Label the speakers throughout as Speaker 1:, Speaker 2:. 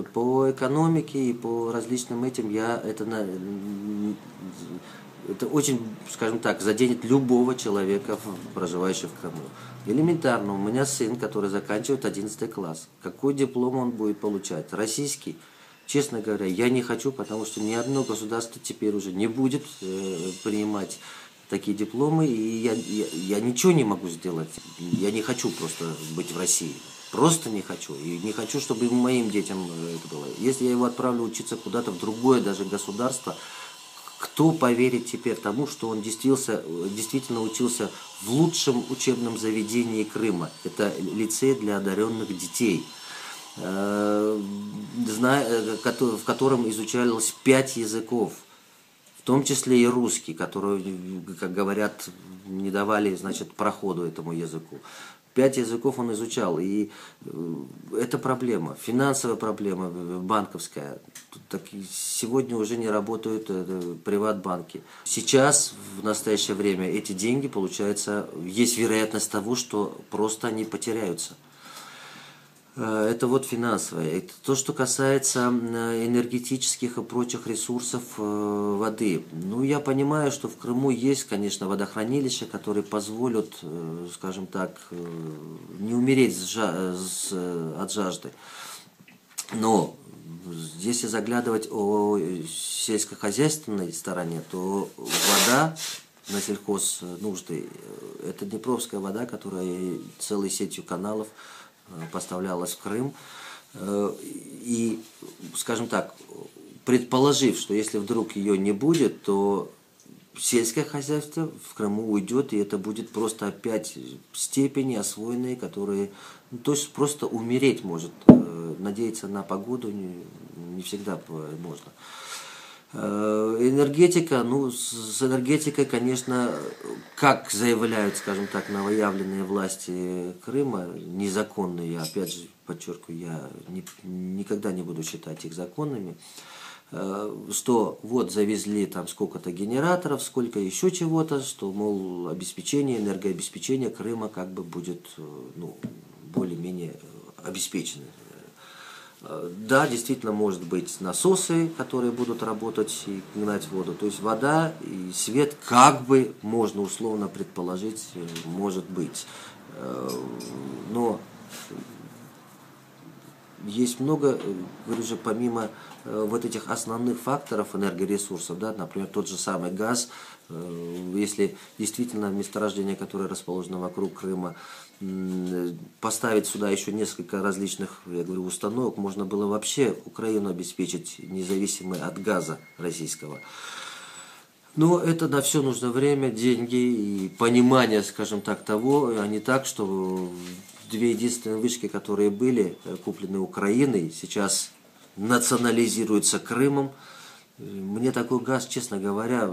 Speaker 1: По экономике и по различным этим я это на, это очень, скажем так, заденет любого человека, проживающего в Крыму. Элементарно, у меня сын, который заканчивает 11 класс. Какой диплом он будет получать? Российский? Честно говоря, я не хочу, потому что ни одно государство теперь уже не будет э, принимать такие дипломы, и я, я, я ничего не могу сделать. Я не хочу просто быть в России. Просто не хочу. И не хочу, чтобы моим детям это было. Если я его отправлю учиться куда-то в другое даже государство, кто поверит теперь тому, что он действительно, действительно учился в лучшем учебном заведении Крыма? Это лицей для одаренных детей, э, э, в котором изучалось пять языков, в том числе и русский, который, как говорят, не давали значит, проходу этому языку. Пять языков он изучал, и э, это проблема, финансовая проблема, э, банковская. Так сегодня уже не работают э, приват-банки. Сейчас, в настоящее время, эти деньги, получается, есть вероятность того, что просто они потеряются. Э, это вот финансовое. Это то, что касается энергетических и прочих ресурсов э, воды. Ну, я понимаю, что в Крыму есть, конечно, водохранилища, которые позволят, э, скажем так, не умереть от жажды. Но если заглядывать о сельскохозяйственной стороне, то вода на сельхоз нужды, это Днепровская вода, которая целой сетью каналов Э, поставлялась в Крым. Э, и, скажем так, предположив, что если вдруг ее не будет, то сельское хозяйство в Крыму уйдет, и это будет просто опять степени освоенные, которые, ну, то есть просто умереть может. Э, надеяться на погоду не, не всегда можно. Э, энергетика, ну, с энергетикой, конечно, как заявляют, скажем так, новоявленные власти Крыма, незаконные, опять же подчеркиваю, я не, никогда не буду считать их законными, э, что вот завезли там сколько-то генераторов, сколько еще чего-то, что, мол, обеспечение, энергообеспечение Крыма как бы будет, э, ну, более-менее обеспечено. Э, да, действительно, может быть насосы, которые будут работать и гнать воду. То есть вода и свет, как бы можно условно предположить, э, может быть. Э, но есть много, говорю же, помимо вот этих основных факторов энергоресурсов, да, например, тот же самый газ, если действительно месторождение, которое расположено вокруг Крыма, поставить сюда еще несколько различных, я говорю, установок, можно было вообще Украину обеспечить независимой от газа российского. Но это на все нужно время, деньги и понимание, скажем так, того, а не так, что две единственные вышки, которые были э, куплены Украиной, сейчас национализируются Крымом. Мне такой газ, честно говоря,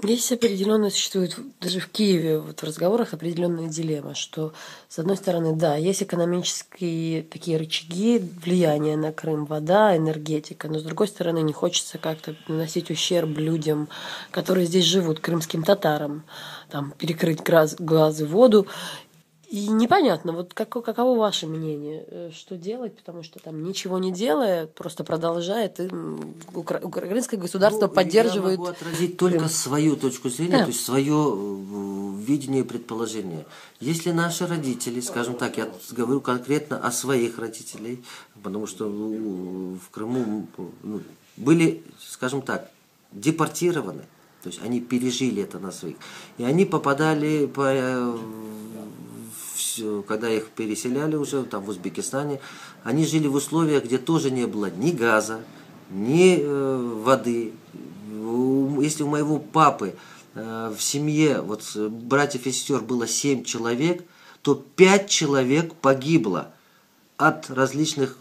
Speaker 2: Здесь определенно существует, даже в Киеве, вот в разговорах определенная дилемма, что, с одной стороны, да, есть экономические такие рычаги влияния на Крым, вода, энергетика, но, с другой стороны, не хочется как-то наносить ущерб людям, которые здесь живут, крымским татарам, там, перекрыть глаз, глазы, воду. И непонятно, вот как, каково ваше мнение, э, что делать, потому что там ничего не делая, просто продолжает, и укра- украинское государство ну, поддерживает.
Speaker 1: Я могу отразить только свою точку зрения, да. то есть свое э, видение и предположение. Если наши родители, скажем так, я говорю конкретно о своих родителей, потому что в Крыму ну, были, скажем так, депортированы, то есть они пережили это на своих, и они попадали по э, когда их переселяли уже там в Узбекистане, они жили в условиях, где тоже не было ни газа, ни э, воды. Если у моего папы э, в семье, вот братьев и сестер было семь человек, то пять человек погибло от различных,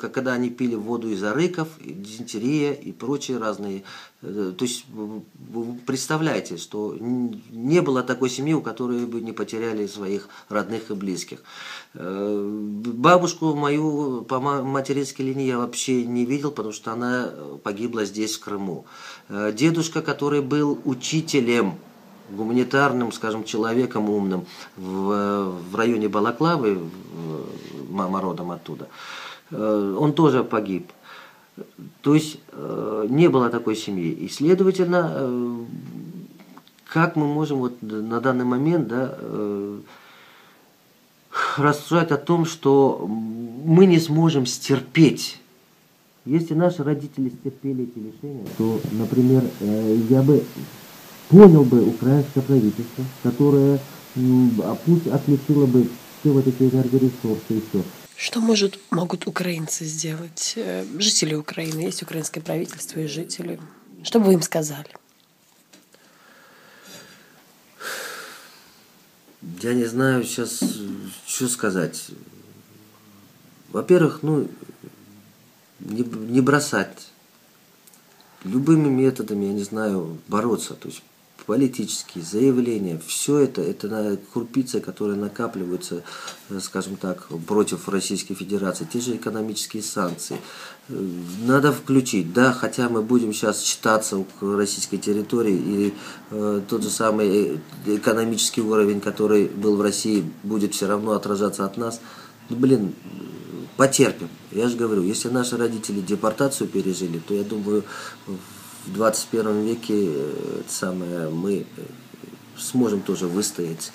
Speaker 1: когда они пили воду из арыков, дизентерия и прочие разные. Э, то есть представляете, что не было такой семьи, у которой бы не потеряли своих родных и близких. Э, бабушку мою по материнской линии я вообще не видел, потому что она погибла здесь, в Крыму. Э, дедушка, который был учителем гуманитарным, скажем, человеком умным в, в районе Балаклавы, мама родом оттуда. э, он тоже погиб. То есть э, не было такой семьи. И, следовательно, э, как мы можем вот на данный момент да, рассуждать о том, что мы не сможем стерпеть. Если наши родители стерпели эти лишения, то, например, я бы понял бы украинское правительство, которое а пусть отключило бы все вот эти энергоресурсы и все.
Speaker 2: Что может, могут украинцы сделать? Э, жители Украины, есть украинское правительство и жители. Что бы вы им сказали?
Speaker 1: Я не знаю сейчас, что сказать. Во-первых, ну, не, не бросать. Любыми методами, я не знаю, бороться. То есть политические заявления, все это, это крупицы, которые накапливаются, э, скажем так, против Российской Федерации, те же экономические санкции. Э, надо включить, да, хотя мы будем сейчас считаться к российской территории, и э, тот же самый э, экономический уровень, который был в России, будет все равно отражаться от нас. Ну, блин, потерпим. Я же говорю, если наши родители депортацию пережили, то я думаю, в 21 веке самое, мы сможем тоже выстоять